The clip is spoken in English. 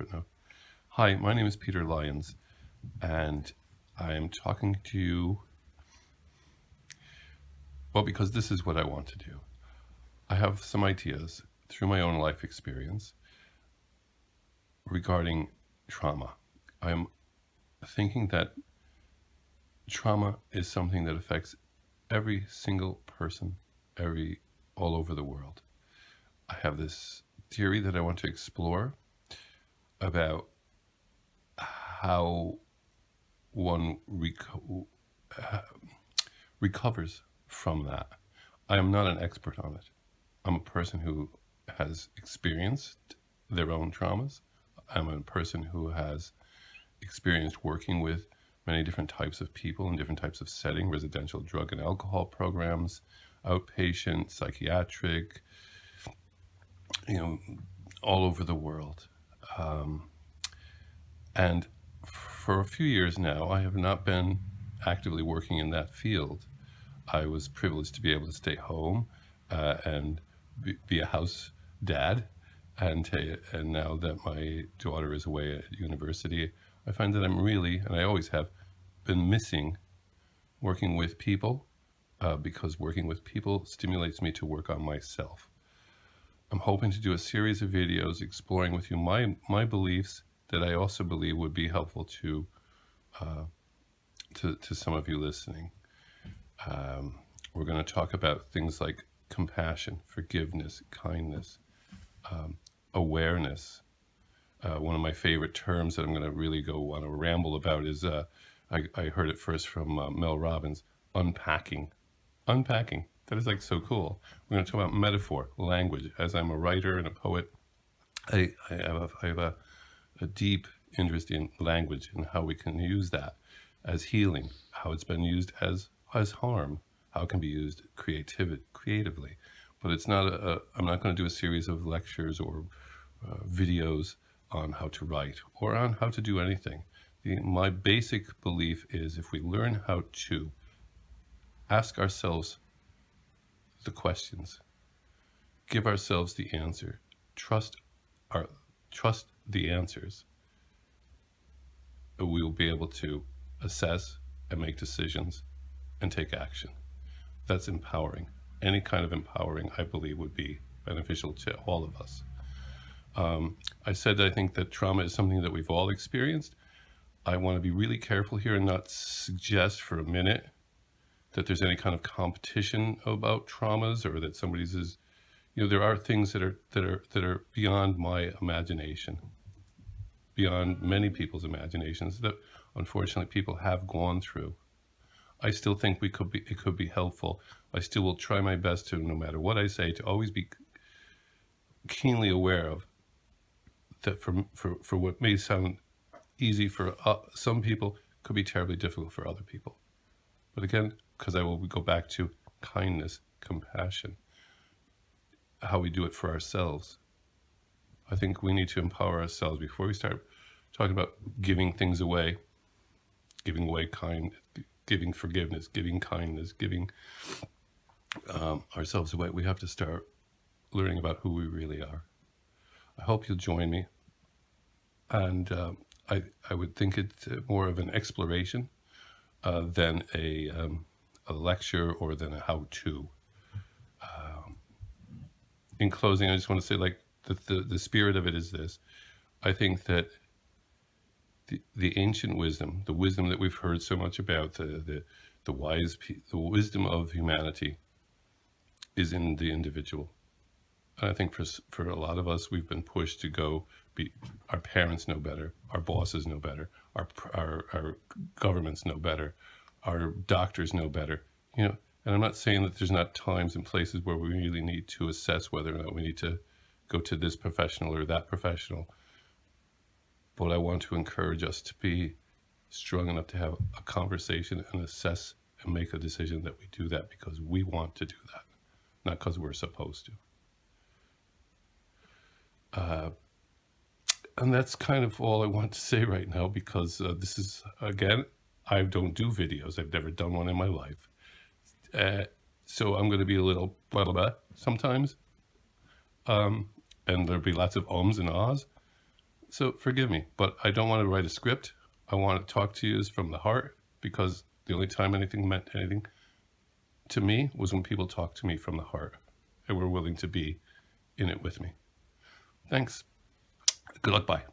now. Hi, my name is Peter Lyons, and I am talking to you, well, because this is what I want to do. I have some ideas through my own life experience regarding trauma. I'm thinking that trauma is something that affects every single person, every all over the world. I have this theory that I want to explore about how one reco uh, recovers from that. I am not an expert on it. I'm a person who has experienced their own traumas. I'm a person who has experienced working with many different types of people in different types of setting, residential drug and alcohol programs, outpatient, psychiatric, you know, all over the world. Um, and for a few years now, I have not been actively working in that field. I was privileged to be able to stay home uh, and be, be, a house dad. And, and now that my daughter is away at university, I find that I'm really, and I always have, been missing working with people uh, because working with people stimulates me to work on myself. I'm hoping to do a series of videos exploring with you my, my beliefs that I also believe would be helpful to, uh, to, to some of you listening. Um, we're going to talk about things like compassion, forgiveness, kindness, um, awareness. Uh, one of my favorite terms that I'm going to really go on a ramble about is, uh, I, I, heard it first from uh, Mel Robbins, unpacking. Unpacking. That is like so cool. We're going to talk about metaphor, language. As I'm a writer and a poet, I, I have, a, I have a, a deep interest in language and how we can use that as healing, how it's been used as, as harm, how it can be used creativ creatively. But it's not a, a, I'm not going to do a series of lectures or uh, videos on how to write or on how to do anything. The, my basic belief is if we learn how to ask ourselves the questions, give ourselves the answer, trust our trust the answers, we will be able to assess and make decisions and take action. That's empowering. Any kind of empowering, I believe, would be beneficial to all of us. Um, I said I think that trauma is something that we've all experienced. I want to be really careful here and not suggest for a minute that there's any kind of competition about traumas or that somebody's is, you know, there are things that are that are that are beyond my imagination, beyond many people's imaginations that unfortunately people have gone through. I still think we could be it could be helpful. I still will try my best to, no matter what I say, to always be keenly aware of that for for for what may sound easy for uh, some people could be terribly difficult for other people. But again, because I will go back to kindness, compassion, how we do it for ourselves. I think we need to empower ourselves before we start talking about giving things away, giving away kind, giving forgiveness, giving kindness, giving um, ourselves away. We have to start learning about who we really are. I hope you'll join me. And um, I, I would think it's more of an exploration uh, than a um, a lecture or than a how-to. Um, in closing, I just want to say, like, the, the, the spirit of it is this. I think that the, the ancient wisdom, the wisdom that we've heard so much about, the, the, the wise, the wisdom of humanity is in the individual. And I think for, for a lot of us, we've been pushed to go be, our parents know better, our bosses know better, our, our, our governments know better, our doctors know better. You know, and I'm not saying that there's not times and places where we really need to assess whether or not we need to go to this professional or that professional. But I want to encourage us to be strong enough to have a conversation and assess and make a decision that we do that because we want to do that, not because we're supposed to. Uh, and that's kind of all I want to say right now because uh, this is, again, I don't do videos. I've never done one in my life. Uh, so I'm going to be a little blah, blah, blah sometimes. Um, and there'll be lots of ums and ahs. So forgive me, but I don't want to write a script. I want to talk to you from the heart because the only time anything meant anything to me was when people talked to me from the heart and were willing to be in it with me. Thanks. Good luck. Bye.